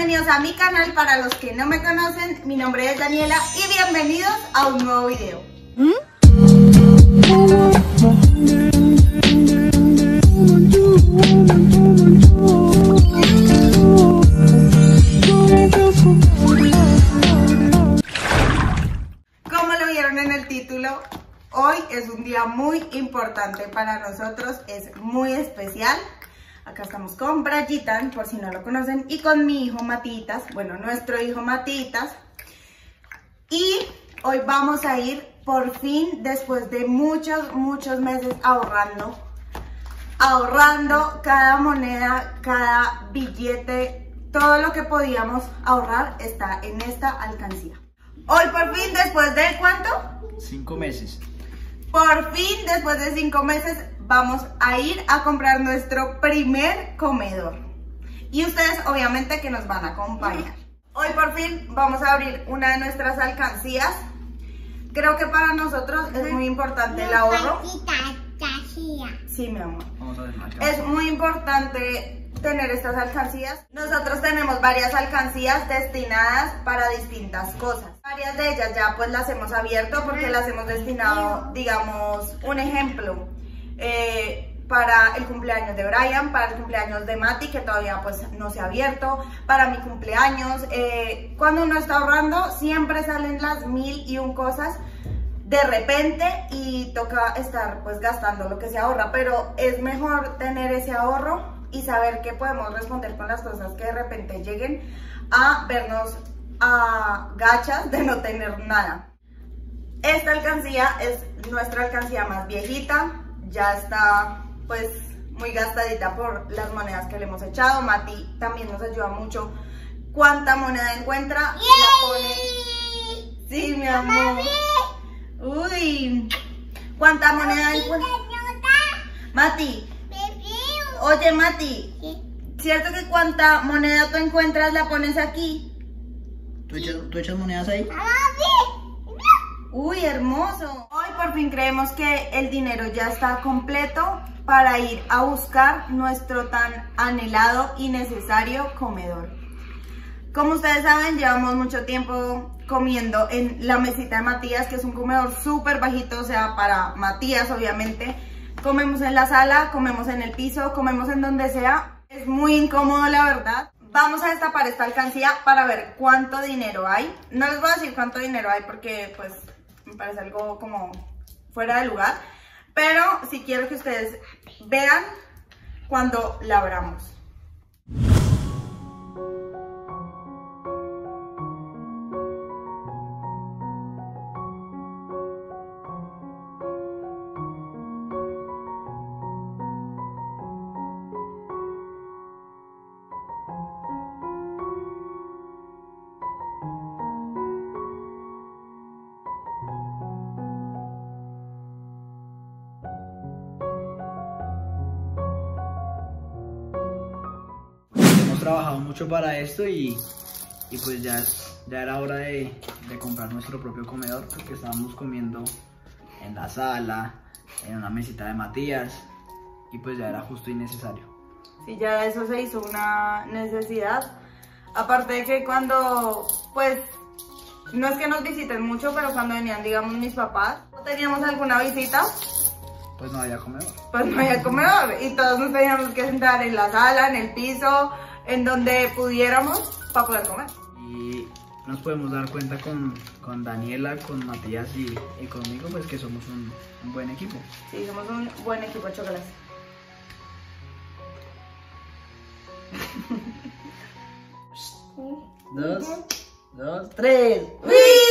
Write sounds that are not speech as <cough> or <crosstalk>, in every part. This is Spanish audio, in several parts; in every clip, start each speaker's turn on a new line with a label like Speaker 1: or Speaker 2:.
Speaker 1: bienvenidos a mi canal. Para los que no me conocen, mi nombre es Daniela y bienvenidos a un nuevo video. Como lo vieron en el título, hoy es un día muy importante para nosotros, es muy especial. Acá estamos con Brayitan, por si no lo conocen, y con mi hijo Matitas, bueno, nuestro hijo Matitas. Y hoy vamos a ir por fin, después de muchos, muchos meses ahorrando, ahorrando cada moneda, cada billete, todo lo que podíamos ahorrar está en esta alcancía. Hoy por fin, después de cuánto?
Speaker 2: Cinco meses.
Speaker 1: Por fin, después de cinco meses, vamos a ir a comprar nuestro primer comedor. Y ustedes obviamente que nos van a acompañar. Hoy por fin vamos a abrir una de nuestras alcancías. Creo que para nosotros es muy importante el ahorro. Sí, mi amor. Es muy importante tener estas alcancías. Nosotros tenemos varias alcancías destinadas para distintas cosas. Varias de ellas ya pues las hemos abierto porque las hemos destinado, digamos, un ejemplo. Eh, para el cumpleaños de Brian, para el cumpleaños de Mati, que todavía pues no se ha abierto, para mi cumpleaños. eh, cuando uno está ahorrando, siempre salen las mil y un cosas de repente y toca estar pues gastando lo que se ahorra, pero es mejor tener ese ahorro y saber que podemos responder con las cosas que de repente lleguen a vernos a gachas de no tener nada. Esta alcancía es nuestra alcancía más viejita, ya está pues muy gastadita por las monedas que le hemos echado. Mati también nos ayuda mucho. Cuánta moneda encuentra, la pone. Sí, mi amor. Uy, cuánta moneda encuentra. Mati, oye Mati, ¿cierto que cuánta moneda tú encuentras la pones aquí?
Speaker 2: ¿Tú echas, tú echas monedas ahí?
Speaker 1: Uy, hermoso. Por fin creemos que el dinero ya está completo para ir a buscar nuestro tan anhelado y necesario comedor. Como ustedes saben, llevamos mucho tiempo comiendo en la mesita de Matías, que es un comedor súper bajito, o sea, para Matías obviamente. Comemos en la sala, comemos en el piso, comemos en donde sea. Es muy incómodo, la verdad. Vamos a destapar esta alcancía para ver cuánto dinero hay. No les voy a decir cuánto dinero hay porque pues me parece algo como fuera de lugar. Pero sí quiero que ustedes vean cuando la abramos.
Speaker 2: Trabajado mucho para esto y, y pues ya, es- ya era hora de, de comprar nuestro propio comedor porque estábamos comiendo en la sala, en una mesita de Matías y pues ya era justo y necesario.
Speaker 1: Sí, ya eso se hizo una necesidad. Aparte de que cuando, pues, no es que nos visiten mucho, pero cuando venían, digamos, mis papás, teníamos alguna visita,
Speaker 2: Pues no había comedor.
Speaker 1: pues no había comedor. Y todos nos teníamos que sentar en la sala, en el piso, en donde pudiéramos para poder comer.
Speaker 2: Y nos podemos dar cuenta con, con Daniela, con Matías y, y conmigo pues que somos un, un buen equipo.
Speaker 1: Sí, somos un buen equipo de chocolate. <laughs>
Speaker 2: Dos, dos, tres.
Speaker 1: ¡Uy!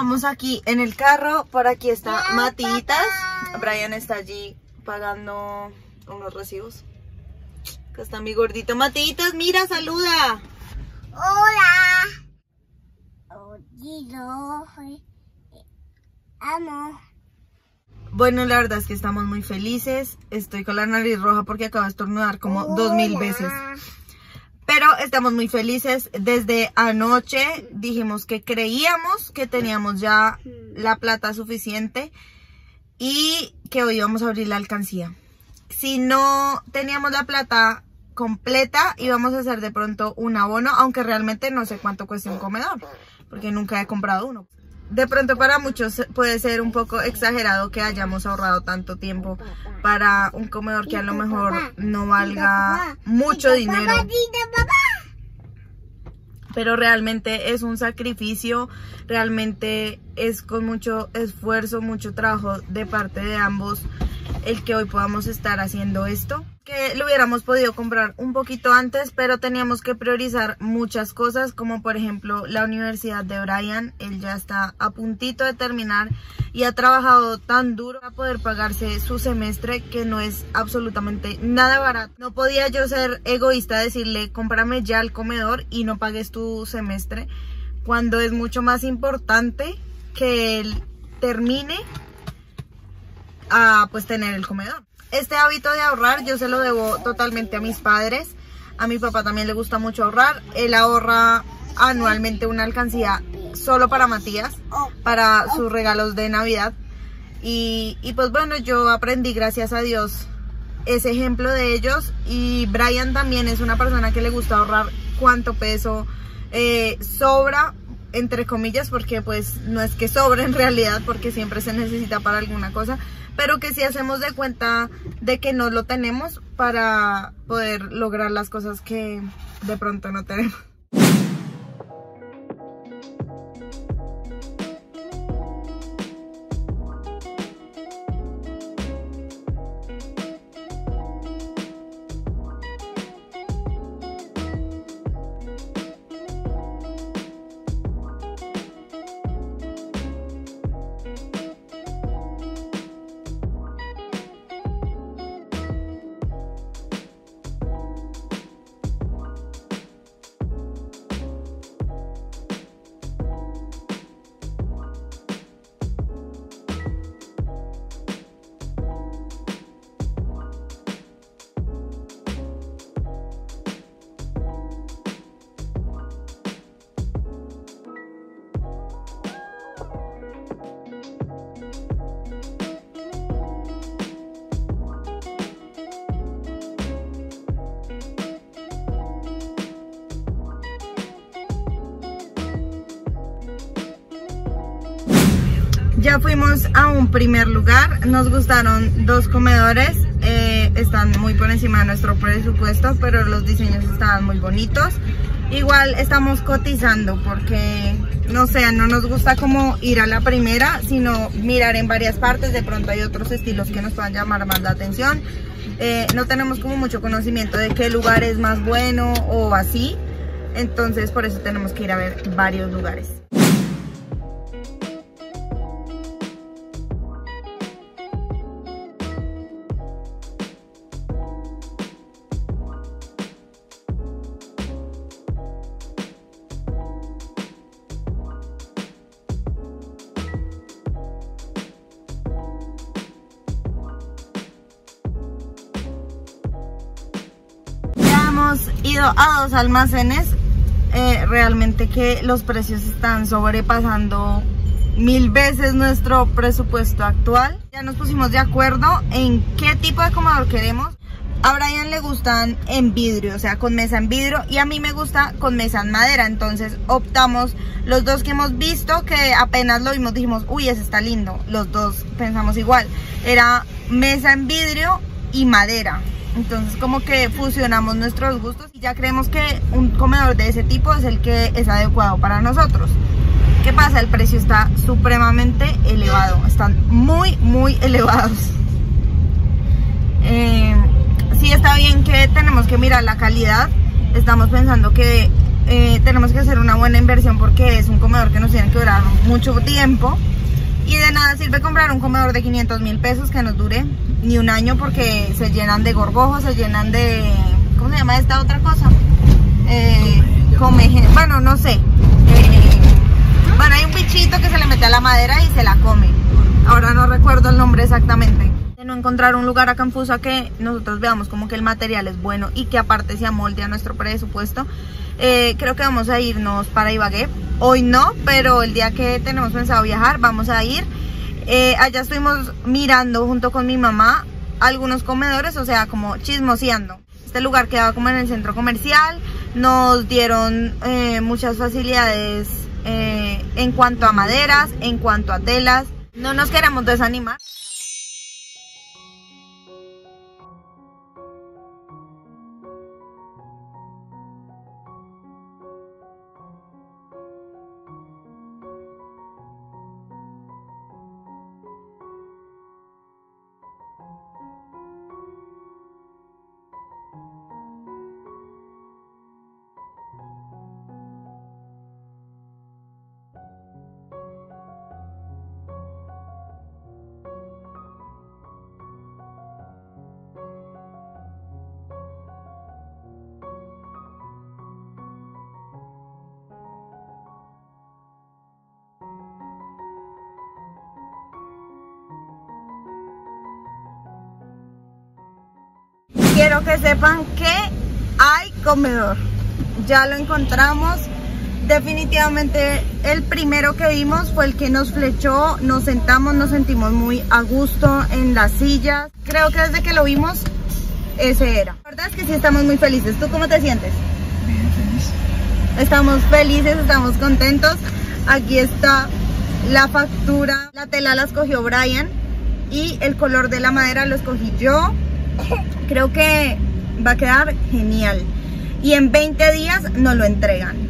Speaker 1: Vamos aquí en el carro, por aquí está Matitas, Brian está allí pagando unos recibos. Acá está mi gordito Matitas, mira, saluda.
Speaker 3: Hola. Oído. Amo.
Speaker 1: Bueno, la verdad es que estamos muy felices. Estoy con la nariz roja porque acabo de estornudar como dos mil veces. Pero estamos muy felices. Desde anoche dijimos que creíamos que teníamos ya la plata suficiente y que hoy íbamos a abrir la alcancía. Si no teníamos la plata completa, íbamos a hacer de pronto un abono, aunque realmente no sé cuánto cuesta un comedor, porque nunca he comprado uno. De pronto para muchos puede ser un poco exagerado que hayamos ahorrado tanto tiempo para un comedor que a lo mejor no valga mucho dinero. Pero realmente es un sacrificio, realmente es con mucho esfuerzo, mucho trabajo de parte de ambos el que hoy podamos estar haciendo esto que lo hubiéramos podido comprar un poquito antes, pero teníamos que priorizar muchas cosas, como por ejemplo la universidad de Brian. Él ya está a puntito de terminar y ha trabajado tan duro para poder pagarse su semestre que no es absolutamente nada barato. No podía yo ser egoísta decirle, cómprame ya el comedor y no pagues tu semestre, cuando es mucho más importante que él termine a pues tener el comedor. Este hábito de ahorrar yo se lo debo totalmente a mis padres. A mi papá también le gusta mucho ahorrar. Él ahorra anualmente una alcancía solo para Matías, para sus regalos de Navidad. Y, pues bueno, yo aprendí, gracias a Dios, ese ejemplo de ellos. Y Brian también es una persona que le gusta ahorrar cuánto peso eh, sobra, entre comillas, porque pues no es que sobre en realidad, porque siempre se necesita para alguna cosa pero que si hacemos de cuenta de que no lo tenemos para poder lograr las cosas que de pronto no tenemos. Ya fuimos a un primer lugar, nos gustaron dos comedores, eh, están muy por encima de nuestro presupuesto, pero los diseños estaban muy bonitos. Igual estamos cotizando porque, no sé, no nos gusta como ir a la primera, sino mirar en varias partes, de pronto hay otros estilos que nos puedan llamar más la atención. Eh, no tenemos como mucho conocimiento de qué lugar es más bueno o así, entonces por eso tenemos que ir a ver varios lugares. Almacenes, eh, realmente que los precios están sobrepasando mil veces nuestro presupuesto actual. Ya nos pusimos de acuerdo en qué tipo de comedor queremos. A Brian le gustan en vidrio, o sea, con mesa en vidrio y a mí me gusta con mesa en madera, entonces optamos los dos que hemos visto que apenas lo vimos dijimos, uy, ese está lindo, los dos pensamos igual, era mesa en vidrio y madera, entonces como que fusionamos nuestros gustos y ya creemos que un comedor de ese tipo es el que es adecuado para nosotros. ¿Qué pasa? El precio está supremamente elevado, están muy muy elevados. Eh, sí está bien que tenemos que mirar la calidad, estamos pensando que eh, tenemos que hacer una buena inversión porque es un comedor que nos tiene que durar mucho tiempo y de nada sirve comprar un comedor de 500 mil pesos que nos dure ni un año porque se llenan de gorgojos, se llenan de... ¿Cómo se llama esta otra cosa? Eh, come, bueno, no sé. Eh, bueno, hay un bichito que se le mete a la madera y se la come. ahora no recuerdo el nombre exactamente. De no encontrar un lugar acá en Fusa que nosotros veamos como que el material es bueno y que aparte se amolde a nuestro presupuesto, eh, creo que vamos a irnos para Ibagué. Hoy no, pero el día que tenemos pensado viajar vamos a ir. Eh, allá estuvimos mirando junto con mi mamá algunos comedores, o sea, como chismoseando. Este lugar quedaba como en el centro comercial, nos dieron eh, muchas facilidades en cuanto a maderas, en cuanto a telas. No nos queremos desanimar. Quiero que sepan que hay comedor. Ya lo encontramos. Definitivamente el primero que vimos fue el que nos flechó, nos sentamos, nos sentimos muy a gusto en las sillas. Creo que desde que lo vimos, ese era. La verdad es que sí estamos muy felices. ¿Tú cómo te sientes?
Speaker 2: Bien, feliz.
Speaker 1: Estamos felices, estamos contentos. Aquí está la factura. La tela la escogió Brian y el color de la madera lo escogí yo. Creo que va a quedar genial. Y en 20 días nos lo entregan.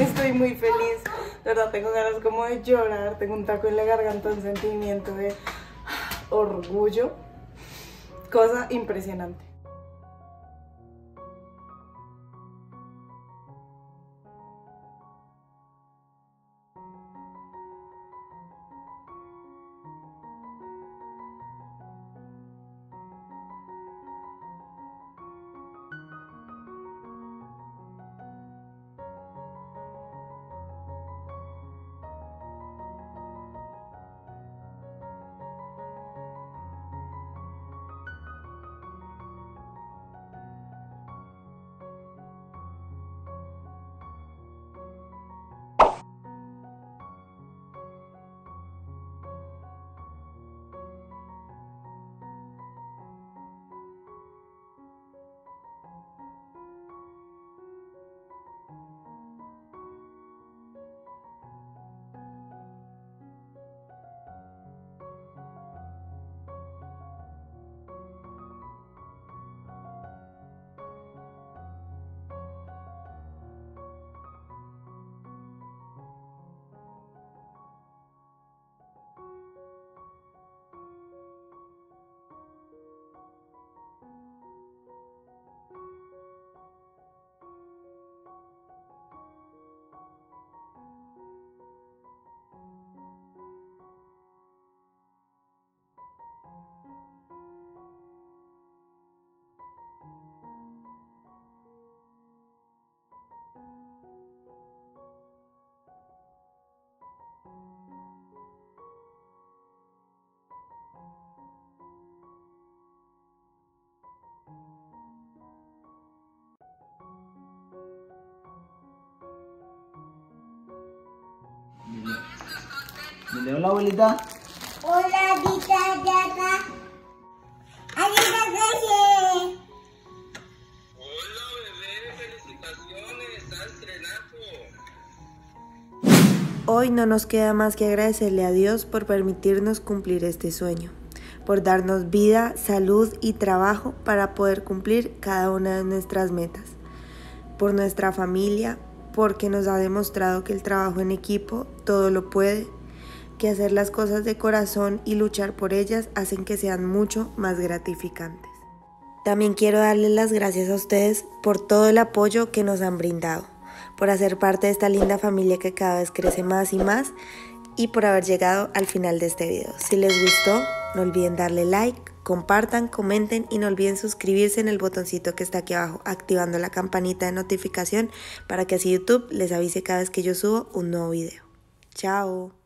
Speaker 1: <laughs> Estoy muy feliz, de verdad tengo ganas como de llorar, tengo un taco en la garganta, un sentimiento de orgullo, cosa impresionante.
Speaker 2: Dile hola, abuelita.
Speaker 3: Hola, tita gracias.
Speaker 4: Hola bebé, felicitaciones, estás estrenazo.
Speaker 5: Hoy no nos queda más que agradecerle a Dios por permitirnos cumplir este sueño, por darnos vida, salud y trabajo para poder cumplir cada una de nuestras metas, por nuestra familia, porque nos ha demostrado que el trabajo en equipo todo lo puede, que hacer las cosas de corazón y luchar por ellas hacen que sean mucho más gratificantes. También quiero darles las gracias a ustedes por todo el apoyo que nos han brindado, por hacer parte de esta linda familia que cada vez crece más y más y por haber llegado al final de este video. Si les gustó, no olviden darle like, compartan, comenten y no olviden suscribirse en el botoncito que está aquí abajo, activando la campanita de notificación para que así YouTube les avise cada vez que yo subo un nuevo video. Chao.